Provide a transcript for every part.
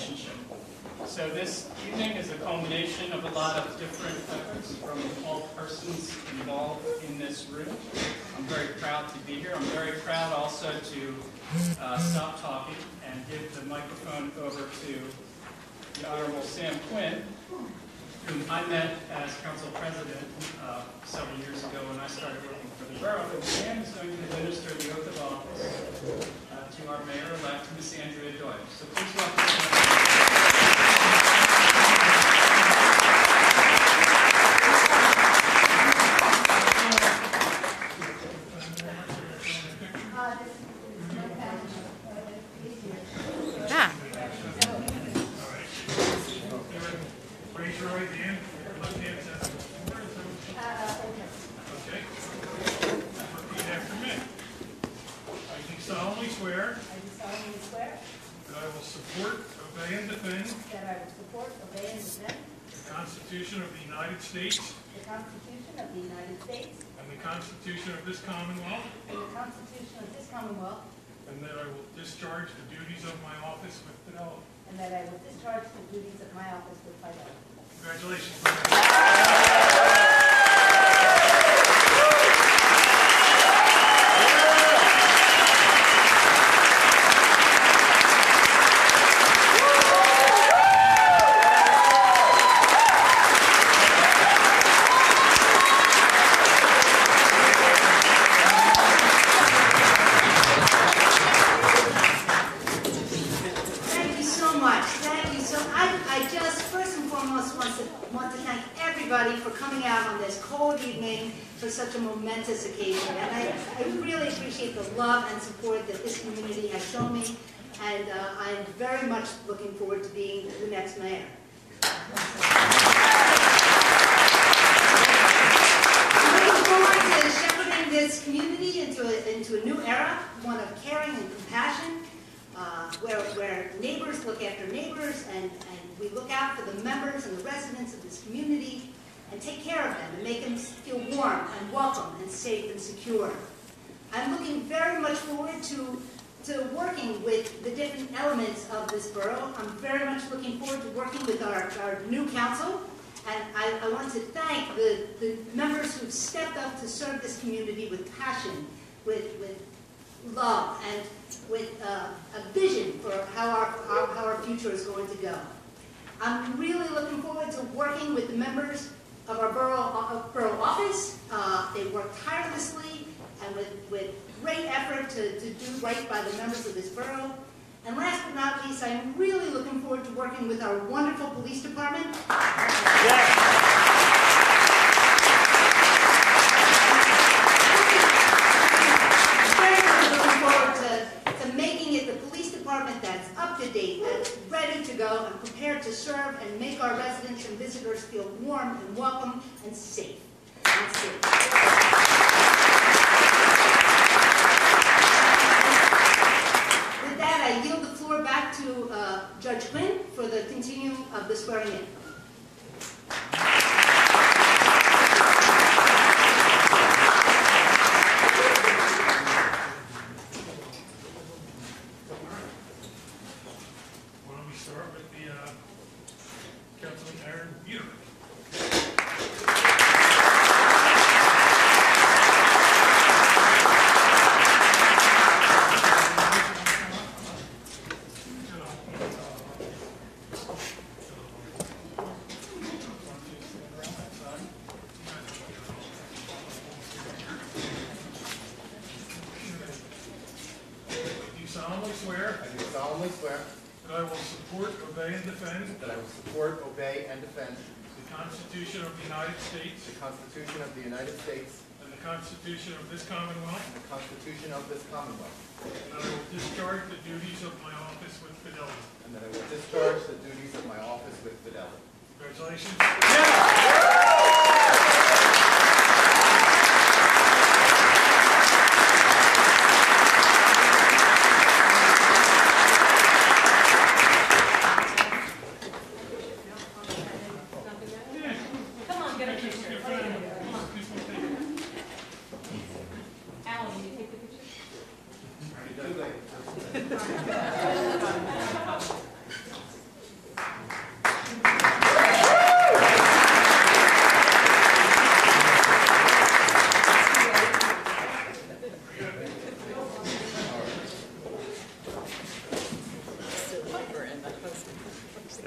relationship. So this evening is a culmination of a lot of different efforts from all persons involved in this room. I'm very proud to be here. I'm very proud also to uh, stop talking and give the microphone over to the Honorable Sam Quinn, whom I met as council president uh, several years ago when I started working for the borough. And Sam is going to administer the oath of office to our mayor-elect, Miss Andrea Doyle. So please welcome. Yeah. Raise your right hand, left hand says. Okay. Repeat after me. I do solemnly swear I do solemnly swear that I will support, obey, and defend that I will support, obey, and defend the Constitution of the United States the Constitution of the United States and the Constitution of this Commonwealth, and the Constitution of this Commonwealth, and that I will discharge the duties of my office with fidelity. and that I will discharge the duties of my office with fidelity. Congratulations you so much. Thank you so, I, I just first and foremost want to, want to thank everybody for coming out on this cold evening for such a momentous occasion. And I, I really appreciate the love and support that this community has shown me. And uh, I'm very much looking forward to being the next mayor. Looking forward to shepherding this community into a, into a new era, one of caring and compassion, uh, where, where neighbors look after neighbors and, and we look out for the members and the residents of this community and take care of them and make them feel warm and welcome and safe and secure. I'm looking very much forward to, to working with the different elements of this borough. I'm very much looking forward to working with our, our new council. And I, I want to thank the, the members who've stepped up to serve this community with passion, with, with love, and with uh, a vision for how our, how, how our future is going to go. I'm really looking forward to working with the members of our borough, uh, borough office. Uh, they work tirelessly and with, with great effort to, to do right by the members of this borough. And last but not least, I'm really looking forward to working with our wonderful police department much looking forward to, to making it the police department that's up to date, that's ready to go and prepared to serve and make our residents and visitors feel warm and welcome and safe. And safe. I yield the floor back to uh, Judge Quinn for the continuing of the swearing in. Why don't we start with the, uh, Councilman Aaron Buter. Do you solemnly swear I do solemnly swear that I will support, obey, and defend that I will support, obey, and defend the Constitution of the United States the Constitution of the United States and the Constitution of this Commonwealth, and the Constitution of this Commonwealth, and that I will discharge the duties of my office with fidelity. and that I will discharge the duties of my Congratulations. Come on, get a picture. Good friend. Please will take it. Alan, will you take the picture?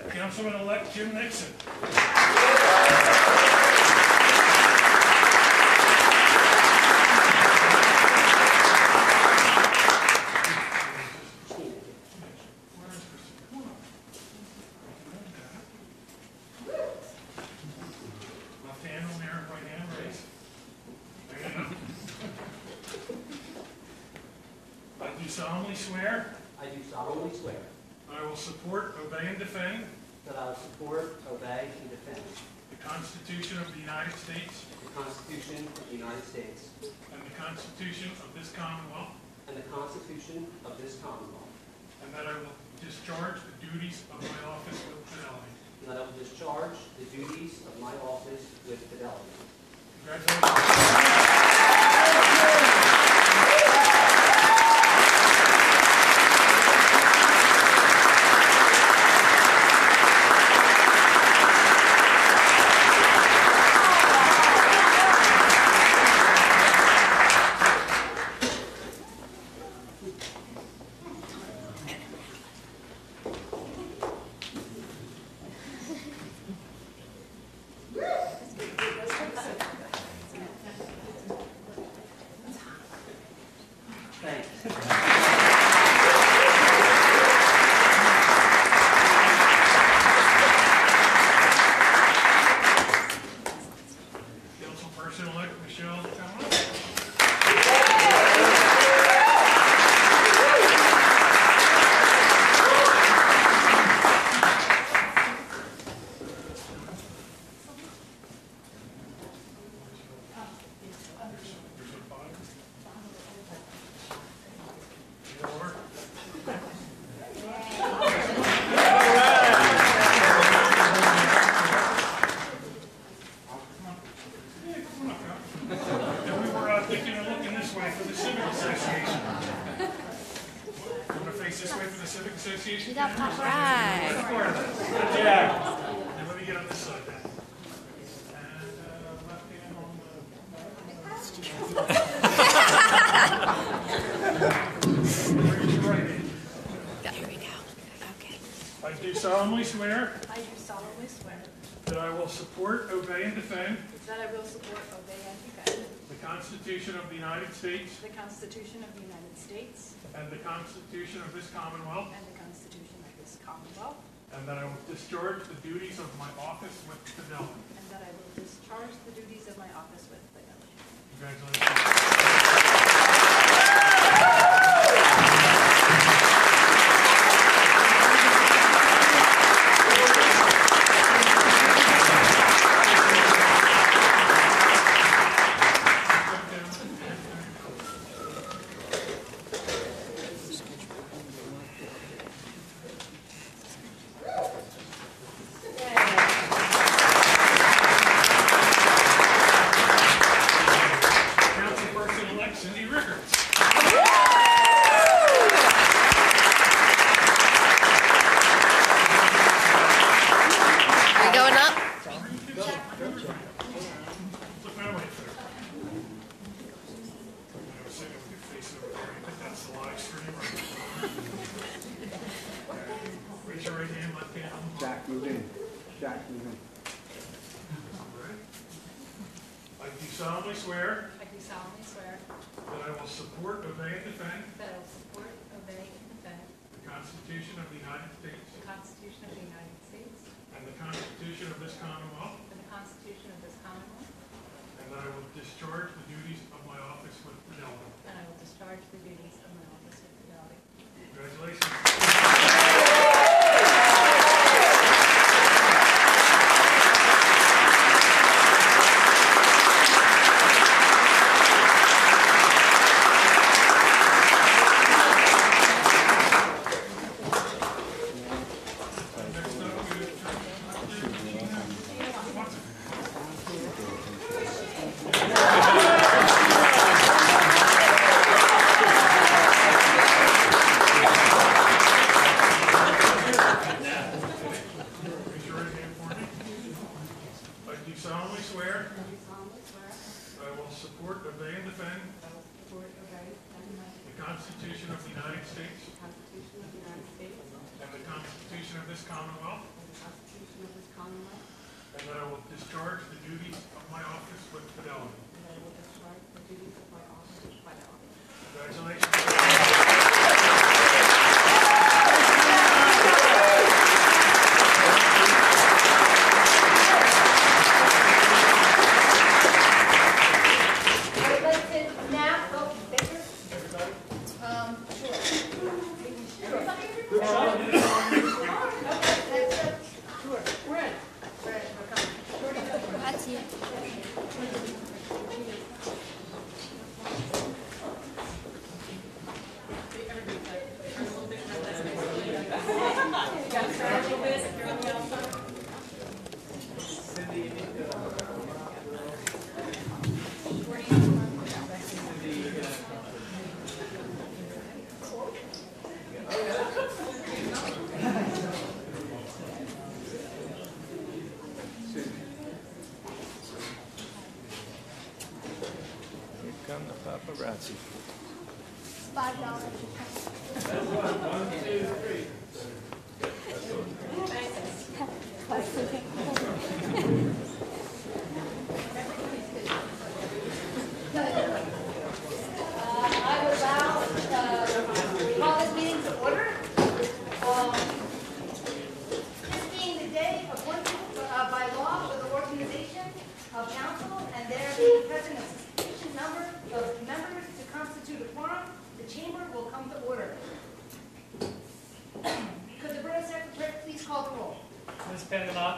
Councilman-elect Jim Nixon. Left hand on there, right hand raised. There you go. I do solemnly swear I do solemnly swear that I will support, obey, and defend that I will support, obey, and defend the Constitution of the United States the Constitution of the United States and the Constitution of this Commonwealth, and the Constitution of this Commonwealth, and that I will discharge the duties of my office with fidelity. and that I will discharge the duties of my office with fidelity. Congratulations. Thanks. Councilperson-elect Michelle Talon. Over. Yeah, come on up, Al. And we were uh, thinking of looking this way for the Civic Association. Want to face this way for the Civic Association? Right. That's part of it. Yeah. And let me get on this side then. And uh, left hand on the... Raise your right hand. Here we go. Okay. I do solemnly swear I do solemnly swear that I will support, obey, and defend that I will support, obey, and defend the Constitution of the United States the Constitution of the United States and the Constitution of this Commonwealth, and the Constitution of this Commonwealth, and that I will discharge the duties of my office with fidelity. and that I will discharge the duties of my office with fidelity. Congratulations. Councilperson-elect Cindy Rickard. Are you going up? Look my way, sir. I was sitting with your face over there. I think that's the live stream. right? Raise your right hand, left hand. on the Jack, move in. Jack, move in. I do solemnly swear I do solemnly swear that I will support, obey, and defend that I will support, obey, and defend the Constitution of the United States the Constitution of the United States and the Constitution of this Commonwealth, and the Constitution of this Commonwealth, and that I will discharge the duties of my office with fidelity. and I will discharge the duties of my office with fidelity. Congratulations. はい。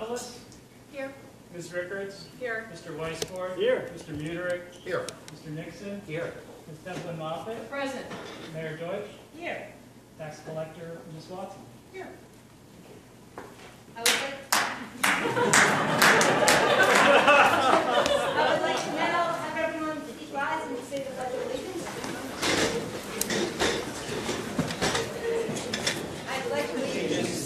Ms. Here. Ms. Rickards, Here. Mr. Weisbord. Here. Mr. Mutrick, Here. Mr. Nixon, Here. Ms. Devlin Moffett, Present. Mayor Deutsch, Here. tax collector, Ms. Watson. Here. I would like. I would like to now have everyone please rise and say the pledge of allegiance. I pledge allegiance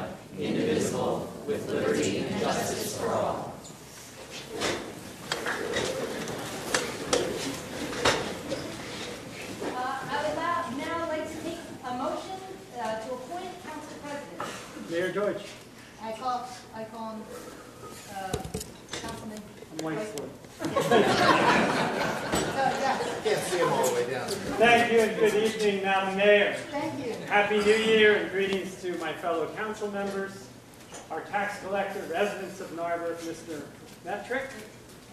Uh, I would now, now like to take a motion uh, to appoint council president. Mayor Deutsch, I call, I call him, uh, Councilman. I'm Whiteside. Uh, yes, Can't see him all the way down. Thank you and good evening, Madam Mayor. thank you. Happy New Year and greetings to my fellow council members, our tax collector, residents of Narberth, Mr. Metrick,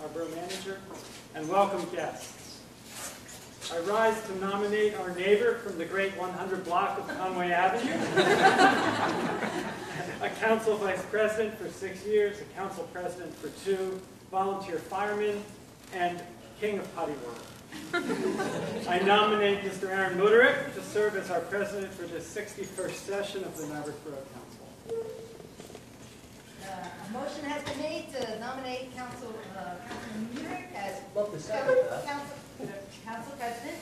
our borough manager, and welcome guests. I rise to nominate our neighbor from the great 100 block of Conway Avenue, a council vice president for six years, a council president for two, volunteer fireman, and king of putty world. I nominate Mr. Aaron Muderick to serve as our president for the 61st session of the Narberth Borough Council. Uh, A motion has been made to nominate Council, uh, Councilman Mutrick as Love to council, council president.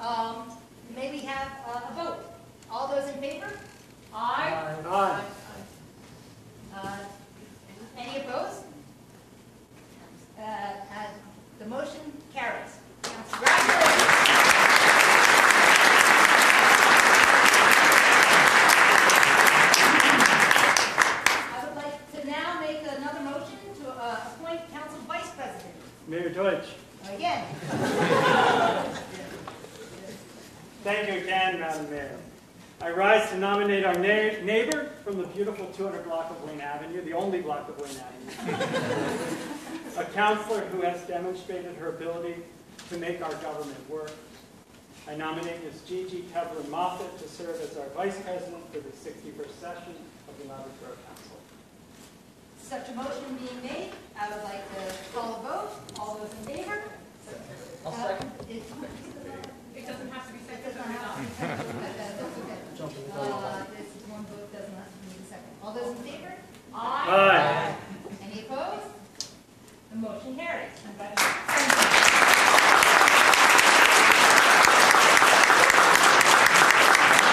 Um, May we have uh, a vote? All those in favor? Aye. Aye. Uh, Any opposed? Uh, uh, The motion carries. I would like to now make another motion to uh, appoint council vice president. Mayor Deutsch, Again, thank you again, Madam Mayor. I rise to nominate our na- neighbor from the beautiful 200 block of Wayne Avenue, the only block of Wayne Avenue. A counselor who has demonstrated her ability to make our government work. I nominate Ms. Gigi Tevlin Moffett to serve as our vice president for the 61st session of the Narberth Borough Council. such a motion being made, I would like to call a vote. All those in favor? I'll Uh, second. It It doesn't have to be it doesn't have to be seconded. That- that- That's okay. Uh, This one vote, doesn't have to be a second. All those in favor? Aye. Any opposed? The motion carries. Congratulations.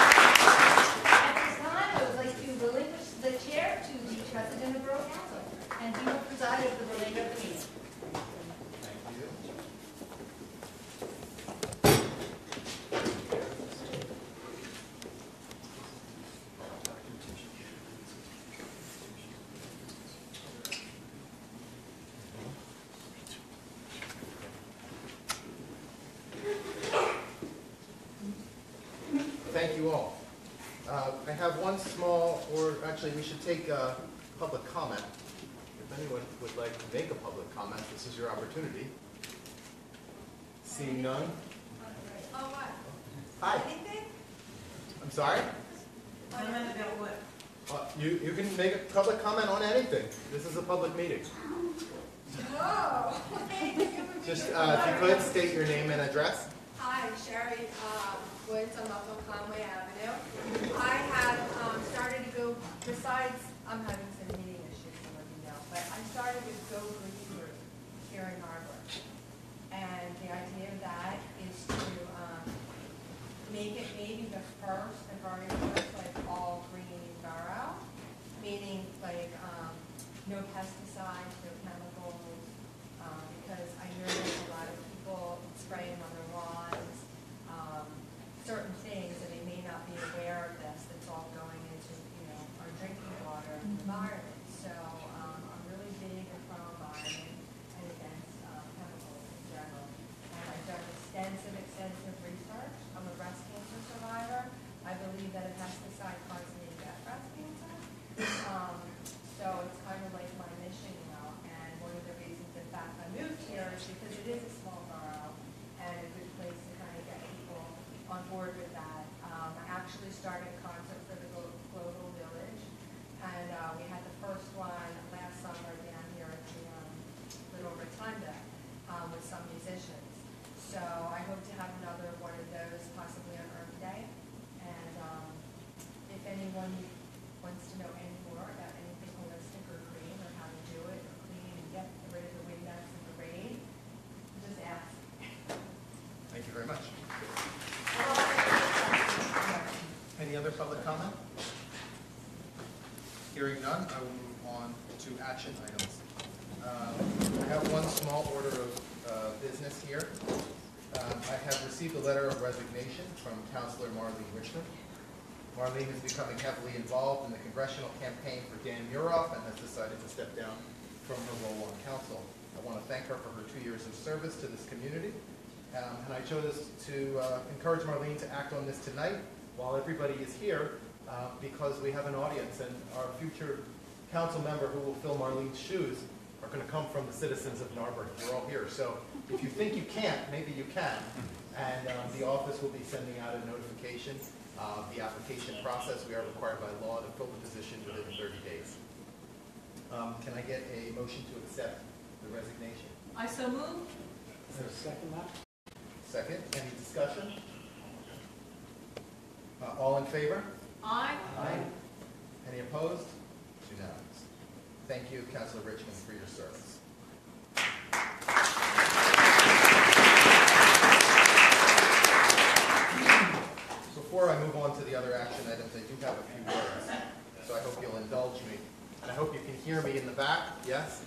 At this time, I would like to relinquish the chair to the president of Borough Council, and he will preside over the remainder of the meeting. Thank you. Thank you all. Uh, I have one small, or actually, we should take a public comment. If anyone would like to make a public comment, this is your opportunity. Seeing none? Oh, what? Hi, Anything? I'm sorry? Comment about what? Uh, You, you can make a public comment on anything. This is a public meeting. Whoa. Just, uh, if you could, state your name and address. Hi, Sherry uh, Woods on Buffalo Conway Avenue. I have um, started to go, besides, I'm having some meeting issues, of you know, but I started with Go Green Group here in Narberth. And the idea of that is to um, make it maybe the first, the very like all green borough, meaning like um, no pesticides, no chemicals, um, because I know there's a lot of people spraying on their lawns, um, certain things, and they may not be aware of this, that's all going into, you know, our drinking water environment. So, um, I'm really big and pro-environment and against, um, chemicals in general. And I've done extensive, extensive research. I'm a breast cancer survivor. I believe that a pesticide causes me to get breast cancer. Um, so it's kind of like my mission, you know, and one of the reasons, in fact, I moved here is because it is a small borough and a good place to kind of get people on board with that. Um, I actually started a concert for the Glo- Global Village, and, uh, we had the first one last summer down here at the, um, Little Rotunda, um, with some musicians. So I hope to have another one of those possibly on Earth Day. And, um, if anyone wants to know any more about anything holistic or green, or how to do it, or clean and get rid of the Windex and the rain, just ask. Thank you very much. Any other public comment? None, I will move on to action items. Um, I have one small order of uh, business here. Um, I have received a letter of resignation from Councilor Marlene Richmond. Marlene is becoming heavily involved in the congressional campaign for Dan Muroff and has decided to step down from her role on council. I want to thank her for her two years of service to this community. Um, And I chose to uh, encourage Marlene to act on this tonight while everybody is here uh, because we have an audience and our future council member who will fill Marlene's shoes are going to come from the citizens of Narberth. We're all here. So if you think you can't, maybe you can. And um, the office will be sending out a notification of the application process. We are required by law to fill the position within 30 days. Um, Can I get a motion to accept the resignation? I so move. Is there a second that? Second, any discussion? Uh, All in favor? Aye. Any opposed? It's unanimous. Thank you, Councilor Richmond, for your service. Before I move on to the other action items, I do have a few words, so I hope you'll indulge me. And I hope you can hear me in the back, yes?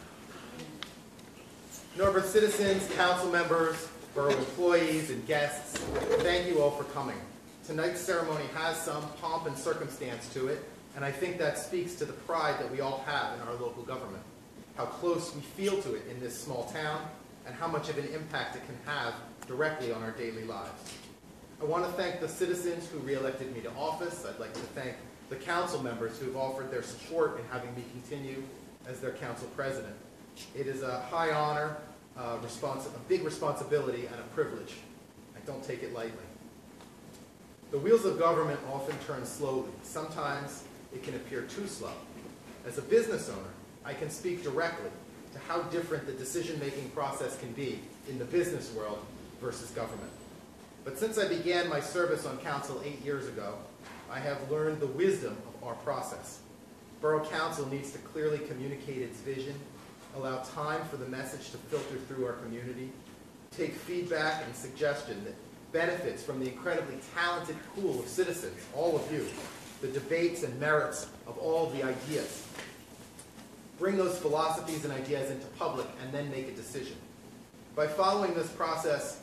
Narberth citizens, council members, borough employees, and guests, thank you all for coming. Tonight's ceremony has some pomp and circumstance to it, and I think that speaks to the pride that we all have in our local government, how close we feel to it in this small town, and how much of an impact it can have directly on our daily lives. I want to thank the citizens who reelected me to office. I'd like to thank the council members who have offered their support in having me continue as their council president. It is a high honor, uh, a big responsibility, and a privilege. I don't take it lightly. The wheels of government often turn slowly. Sometimes it can appear too slow. As a business owner, I can speak directly to how different the decision-making process can be in the business world versus government. But since I began my service on council eight years ago, I have learned the wisdom of our process. Borough Council needs to clearly communicate its vision, allow time for the message to filter through our community, take feedback and suggestion that benefits from the incredibly talented pool of citizens, all of you, the debates and merits of all the ideas. Bring those philosophies and ideas into public and then make a decision. By following this process,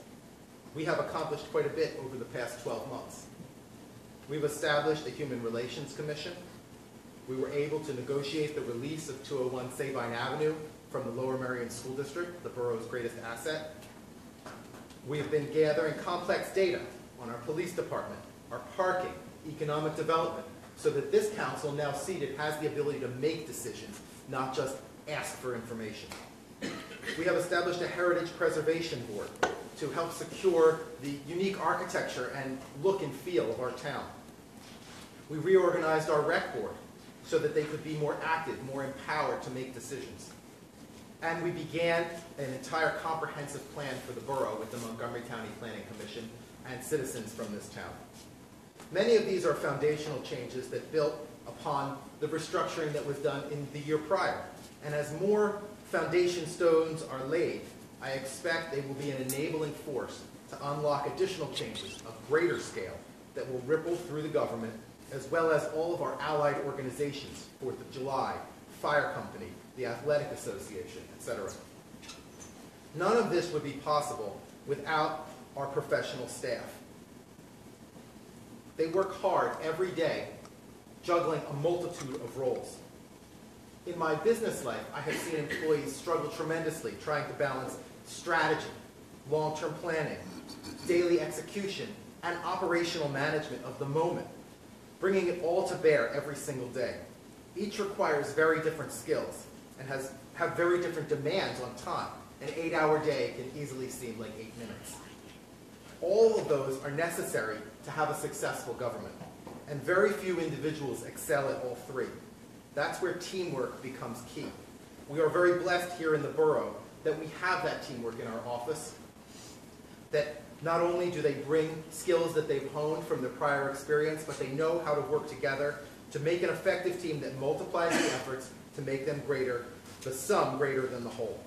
we have accomplished quite a bit over the past 12 months. We've established a Human Relations Commission. We were able to negotiate the release of 201 Sabine Avenue from the Lower Merion School District, the borough's greatest asset. We have been gathering complex data on our police department, our parking, economic development, so that this council, now seated, has the ability to make decisions, not just ask for information. We have established a heritage preservation board to help secure the unique architecture and look and feel of our town. We reorganized our rec board so that they could be more active, more empowered to make decisions. And we began an entire comprehensive plan for the borough with the Montgomery County Planning Commission and citizens from this town. Many of these are foundational changes that built upon the restructuring that was done in the year prior. And as more foundation stones are laid, I expect they will be an enabling force to unlock additional changes of greater scale that will ripple through the government, as well as all of our allied organizations, Fourth of July, Fire Company, the Athletic Association, etc. None of this would be possible without our professional staff. They work hard every day, juggling a multitude of roles. In my business life, I have seen employees struggle tremendously trying to balance strategy, long-term planning, daily execution, and operational management of the moment, bringing it all to bear every single day. Each requires very different skills and has have very different demands on time. An eight-hour day can easily seem like eight minutes. All of those are necessary to have a successful government, and very few individuals excel at all three. That's where teamwork becomes key. We are very blessed here in the borough that we have that teamwork in our office, that not only do they bring skills that they've honed from their prior experience, but they know how to work together to make an effective team that multiplies the efforts to make them greater, the sum greater than the whole.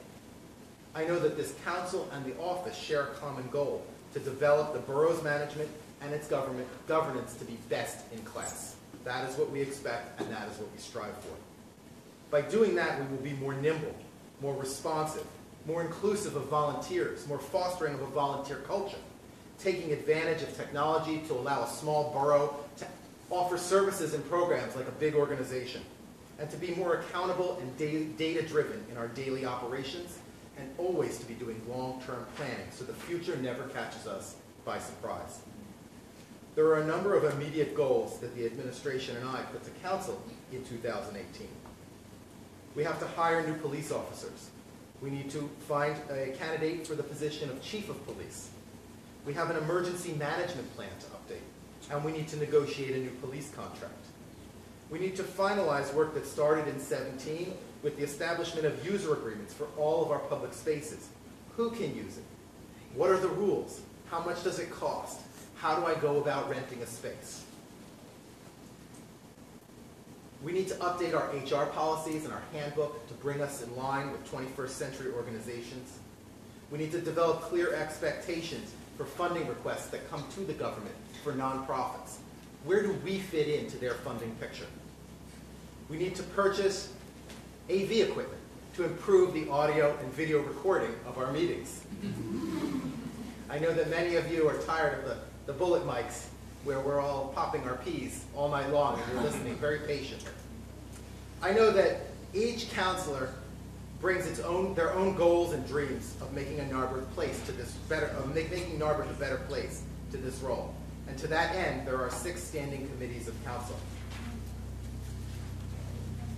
I know that this council and the office share a common goal to develop the borough's management and its government governance to be best in class. That is what we expect and that is what we strive for. By doing that, we will be more nimble, more responsive, more inclusive of volunteers, more fostering of a volunteer culture, taking advantage of technology to allow a small borough to offer services and programs like a big organization, and to be more accountable and data-driven in our daily operations, and always to be doing long-term planning so the future never catches us by surprise. There are a number of immediate goals that the administration and I put to council in 2018. We have to hire new police officers. We need to find a candidate for the position of chief of police. We have an emergency management plan to update, and we need to negotiate a new police contract. We need to finalize work that started in 17 with the establishment of user agreements for all of our public spaces. Who can use it? What are the rules? How much does it cost? How do I go about renting a space? We need to update our HR policies and our handbook to bring us in line with 21st century organizations. We need to develop clear expectations for funding requests that come to the government for nonprofits. Where do we fit into their funding picture? We need to purchase AV equipment to improve the audio and video recording of our meetings. I know that many of you are tired of the, the bullet mics where we're all popping our peas all night long and you're listening very patiently. I know that each counselor brings its own, their own goals and dreams of making a Narberth place to this better, of making Narberth a better place to this role. And to that end, there are six standing committees of council.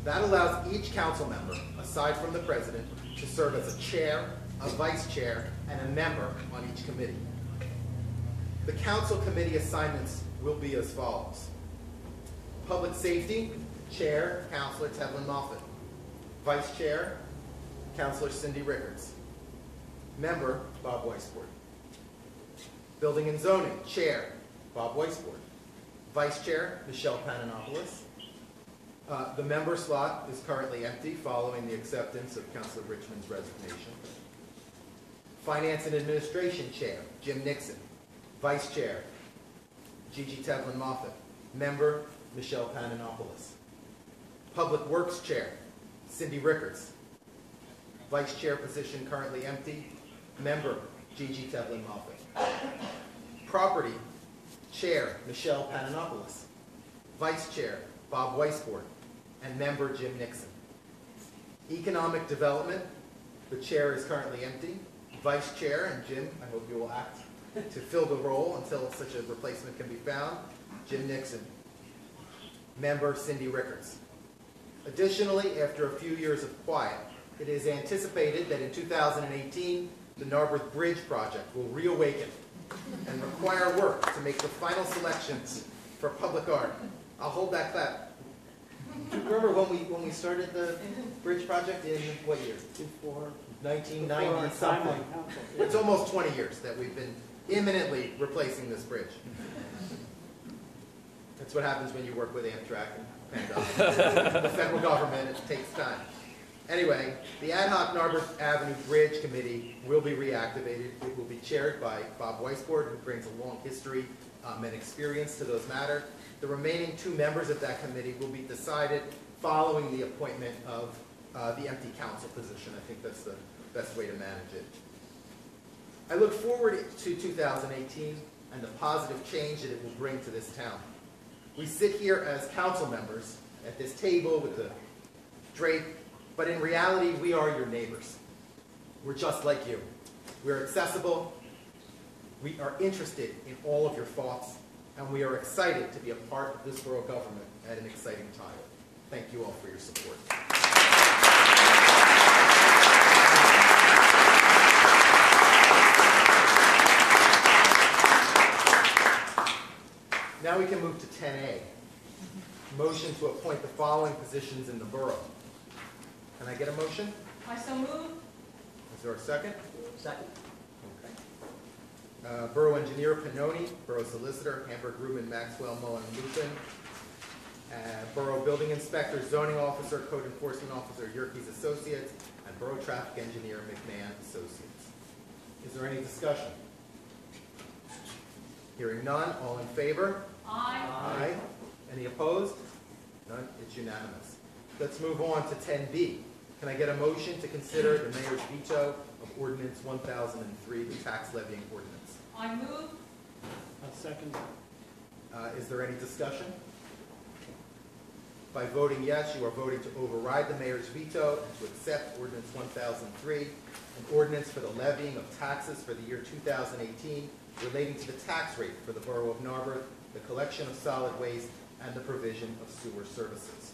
That allows each council member, aside from the president, to serve as a chair, a vice chair, and a member on each committee. The council committee assignments will be as follows. Public Safety, Chair, Councilor Tevlin Moffett. Vice Chair, Councilor Cindy Rickards. Member, Bob Weisbord. Building and Zoning, Chair, Bob Weisbord. Vice Chair, Michelle Pananopoulos. Uh, the member slot is currently empty following the acceptance of Councilor Richmond's resignation. Finance and Administration Chair, Jim Nixon. Vice Chair, Gigi Tevlin Moffett. Member, Michelle Pananopoulos. Public Works Chair, Cindy Rickards. Vice Chair position currently empty. Member, Gigi Tevlin Moffett. Property, Chair, Michelle Pananopoulos. Vice Chair, Bob Weisbord. And Member, Jim Nixon. Economic Development, the chair is currently empty. Vice Chair, and Jim, I hope you will act to fill the role until such a replacement can be found, Jim Nixon. Member Cindy Rickards. Additionally, after a few years of quiet, it is anticipated that in 2018, the Narberth Bridge project will reawaken and require work to make the final selections for public art. I'll hold that clap. Do you remember when we, when we started the bridge project in what year? Before, before our 1990 time something. on council. It's almost 20 years that we've been imminently replacing this bridge. That's what happens when you work with Amtrak and PennDOT. The federal government, it takes time. Anyway, the ad hoc Narberth Avenue Bridge Committee will be reactivated. It will be chaired by Bob Weisbord, who brings a long history um, and experience to those matters. The remaining two members of that committee will be decided following the appointment of uh, the empty council position. I think that's the best way to manage it. I look forward to 2018 and the positive change that it will bring to this town. We sit here as council members at this table with the drape, but in reality, we are your neighbors. We're just like you. We're accessible. We are interested in all of your thoughts, and we are excited to be a part of this borough government at an exciting time. Thank you all for your support. Now we can move to 10A. Motion to appoint the following positions in the borough. Can I get a motion? I so move. Is there a second? Second. Uh, Borough Engineer Pennoni, Borough Solicitor Hamburg, Rubin, Maxwell, Mullin, Lupin. Uh, Borough Building Inspector, Zoning Officer, Code Enforcement Officer, Yerkes Associates, and Borough Traffic Engineer, McMahon Associates. Is there any discussion? Hearing none, all in favor? Aye. Aye. Any opposed? None, it's unanimous. Let's move on to 10B. Can I get a motion to consider the mayor's veto of ordinance 1003, the tax levying ordinance? I move. A second. Uh, Is there any discussion? By voting yes, you are voting to override the mayor's veto and to accept ordinance 1003, an ordinance for the levying of taxes for the year 2018 relating to the tax rate for the borough of Narberth, the collection of solid waste, and the provision of sewer services.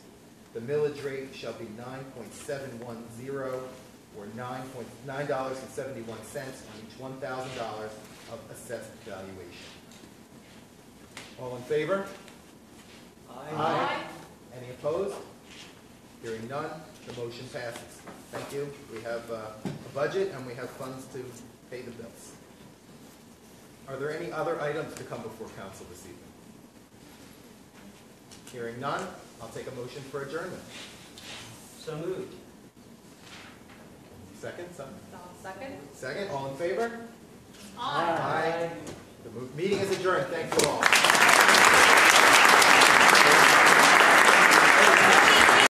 The millage rate shall be 9.710 or 9 point- $9.71 on each $1,000 of assessed valuation. All in favor? Aye. Any opposed? Hearing none, the motion passes. Thank you. We have uh, a budget and we have funds to pay the bills. Are there any other items to come before council this evening? Hearing none, I'll take a motion for adjournment. So moved. Second, some- Second. second, all in favor? Aye. Aye. The mo- meeting is adjourned. Thank you all.